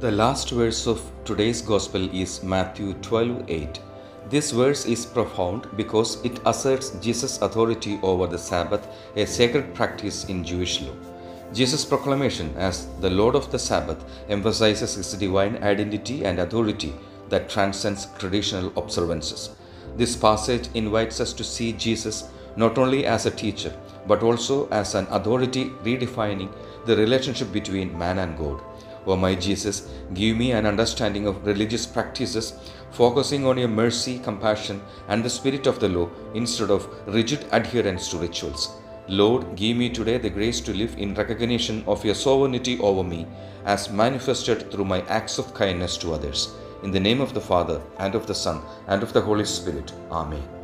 The last verse of today's Gospel is Matthew 12 8. This verse is profound because it asserts Jesus' authority over the Sabbath, a sacred practice in Jewish law. Jesus' proclamation as the Lord of the Sabbath emphasizes his divine identity and authority that transcends traditional observances. This passage invites us to see Jesus not only as a teacher but also as an authority redefining the relationship between man and God. O my Jesus, give me an understanding of religious practices, focusing on your mercy, compassion, and the spirit of the law instead of rigid adherence to rituals. Lord, give me today the grace to live in recognition of your sovereignty over me, as manifested through my acts of kindness to others. In the name of the Father, and of the Son, and of the Holy Spirit. Amen.